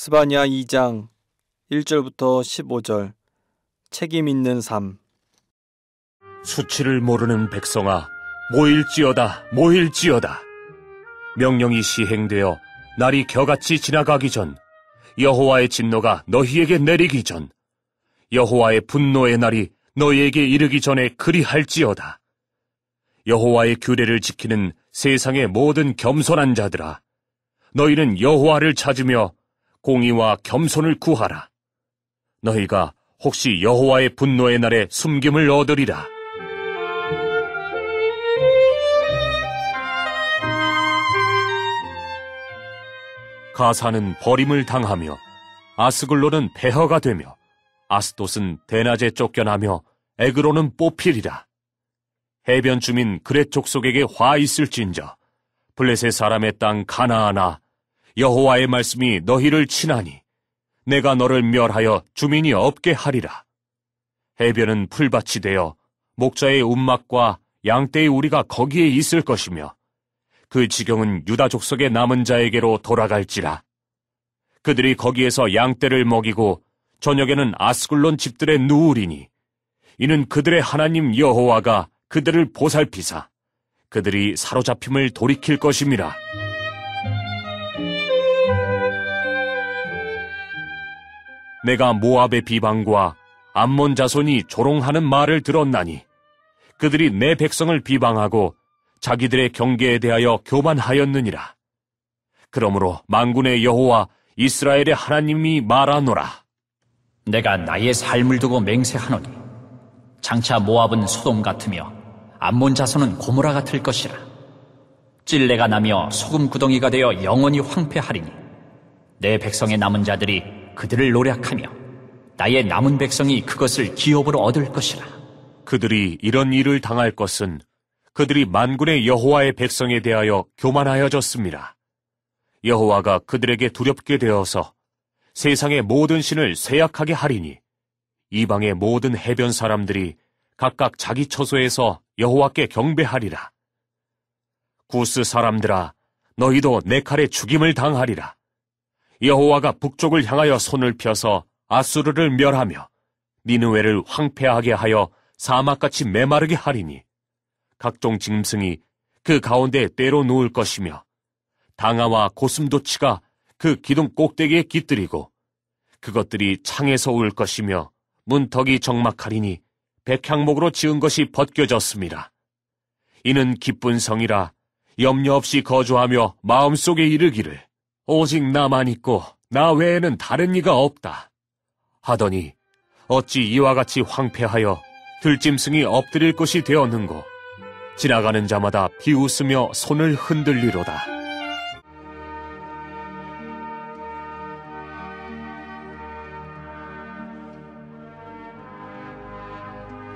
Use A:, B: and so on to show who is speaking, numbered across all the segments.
A: 스바냐 2장 1절부터 15절 책임 있는 삶.
B: 수치를 모르는 백성아 모일지어다 모일지어다. 명령이 시행되어 날이 겨같이 지나가기 전 여호와의 진노가 너희에게 내리기 전 여호와의 분노의 날이 너희에게 이르기 전에 그리할지어다. 여호와의 규례를 지키는 세상의 모든 겸손한 자들아 너희는 여호와를 찾으며 공의와 겸손을 구하라 너희가 혹시 여호와의 분노의 날에 숨김을 얻으리라 가사는 버림을 당하며 아스글로는 폐허가 되며 아스돗은 대낮에 쫓겨나며 에그로는 뽑히리라. 해변 주민 그렛 족속에게 화 있을진저 블레셋 사람의 땅 가나아나 여호와의 말씀이 너희를 친하니 내가 너를 멸하여 주민이 없게 하리라. 해변은 풀밭이 되어 목자의 움막과 양떼의 우리가 거기에 있을 것이며 그 지경은 유다 족속의 남은 자에게로 돌아갈지라. 그들이 거기에서 양떼를 먹이고 저녁에는 아스글론 집들에 누우리니 이는 그들의 하나님 여호와가 그들을 보살피사 그들이 사로잡힘을 돌이킬 것임이라. 내가 모압의 비방과 암몬 자손이 조롱하는 말을 들었나니 그들이 내 백성을 비방하고 자기들의 경계에 대하여 교만하였느니라. 그러므로 망군의 여호와 이스라엘의 하나님이 말하노라.
C: 내가 나의 삶을 두고 맹세하노니 장차 모압은 소돔 같으며 암몬 자손은 고모라 같을 것이라. 찔레가 나며 소금 구덩이가 되어 영원히 황폐하리니 내 백성의 남은 자들이 그들을 노력하며 나의 남은 백성이 그것을 기업으로 얻을 것이라.
B: 그들이 이런 일을 당할 것은 그들이 만군의 여호와의 백성에 대하여 교만하여졌습니다. 여호와가 그들에게 두렵게 되어서 세상의 모든 신을 쇠약하게 하리니 이방의 모든 해변 사람들이 각각 자기 처소에서 여호와께 경배하리라. 구스 사람들아 너희도 내 칼에 죽임을 당하리라. 여호와가 북쪽을 향하여 손을 펴서 아수르를 멸하며 니느웨를 황폐하게 하여 사막같이 메마르게 하리니 각종 짐승이 그 가운데 때로 누울 것이며 당아와 고슴도치가 그 기둥 꼭대기에 깃들이고 그것들이 창에서 울 것이며 문턱이 적막하리니 백향목으로 지은 것이 벗겨졌습니다. 이는 기쁜 성이라 염려 없이 거주하며 마음속에 이르기를 오직 나만 있고 나 외에는 다른 이가 없다. 하더니 어찌 이와 같이 황폐하여 들짐승이 엎드릴 것이 되었는고 지나가는 자마다 비웃으며 손을 흔들리로다.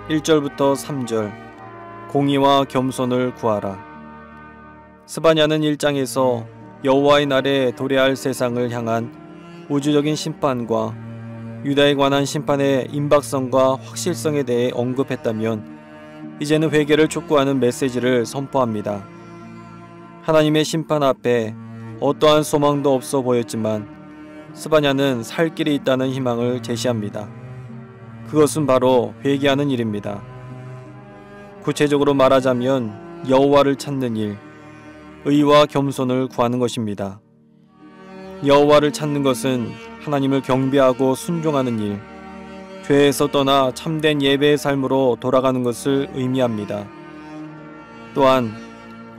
A: (1절부터) (3절) 공의와 겸손을 구하라 스바냐는 일장에서 여호와의 날에 도래할 세상을 향한 우주적인 심판과 유다에 관한 심판의 임박성과 확실성에 대해 언급했다면 이제는 회개를 촉구하는 메시지를 선포합니다. 하나님의 심판 앞에 어떠한 소망도 없어 보였지만 스바냐는 살 길이 있다는 희망을 제시합니다. 그것은 바로 회개하는 일입니다. 구체적으로 말하자면 여호와를 찾는 일, 의와 겸손을 구하는 것입니다. 여호와를 찾는 것은 하나님을 경배하고 순종하는 일, 죄에서 떠나 참된 예배의 삶으로 돌아가는 것을 의미합니다. 또한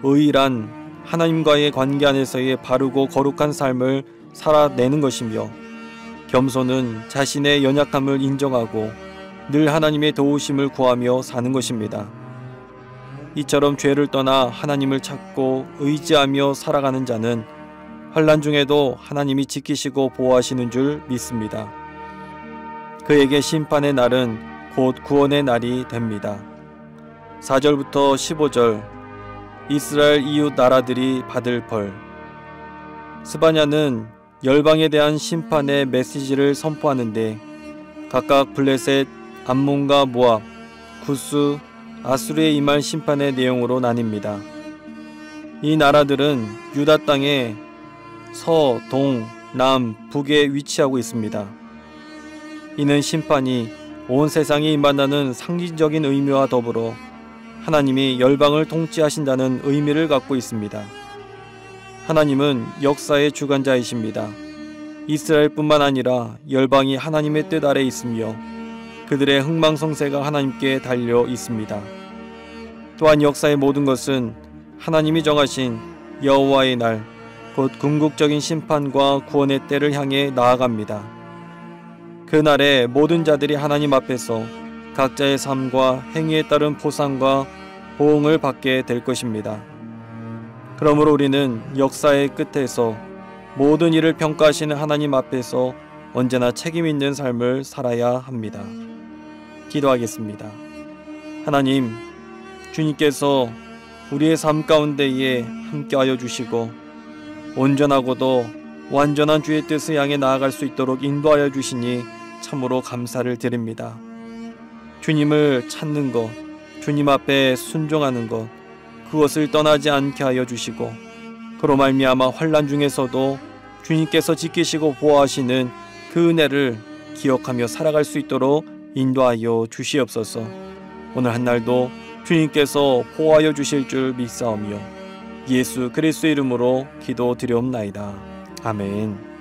A: 의란 하나님과의 관계 안에서의 바르고 거룩한 삶을 살아내는 것이며 겸손은 자신의 연약함을 인정하고 늘 하나님의 도우심을 구하며 사는 것입니다. 이처럼 죄를 떠나 하나님을 찾고 의지하며 살아가는 자는 환란 중에도 하나님이 지키시고 보호하시는 줄 믿습니다. 그에게 심판의 날은 곧 구원의 날이 됩니다. 4절부터 15절 이스라엘 이웃 나라들이 받을 벌 스바냐는 열방에 대한 심판의 메시지를 선포하는데 각각 블레셋, 암몬과 모압, 구스, 아수르에 임할 심판의 내용으로 나뉩니다. 이 나라들은 유다 땅의 서, 동, 남, 북에 위치하고 있습니다. 이는 심판이 온 세상에 임한다는 상징적인 의미와 더불어 하나님이 열방을 통치하신다는 의미를 갖고 있습니다. 하나님은 역사의 주관자이십니다. 이스라엘뿐만 아니라 열방이 하나님의 뜻 아래 있으며 그들의 흥망성쇠가 하나님께 달려 있습니다. 또한 역사의 모든 것은 하나님이 정하신 여호와의 날, 곧 궁극적인 심판과 구원의 때를 향해 나아갑니다. 그날에 모든 자들이 하나님 앞에서 각자의 삶과 행위에 따른 보상과 보응을 받게 될 것입니다. 그러므로 우리는 역사의 끝에서 모든 일을 평가하시는 하나님 앞에서 언제나 책임 있는 삶을 살아야 합니다. 기도하겠습니다. 하나님, 주님께서 우리의 삶 가운데에 함께하여 주시고 온전하고도 완전한 주의 뜻을 향해 나아갈 수 있도록 인도하여 주시니 참으로 감사를 드립니다. 주님을 찾는 것, 주님 앞에 순종하는 것, 그것을 떠나지 않게 하여 주시고 그로 말미암아 환란 중에서도 주님께서 지키시고 보호하시는 그 은혜를 기억하며 살아갈 수 있도록 인도하여 주시옵소서. 오늘 한 날도 주님께서 보호하여 주실 줄 믿사오며 예수 그리스도 이름으로 기도드리옵나이다. 아멘.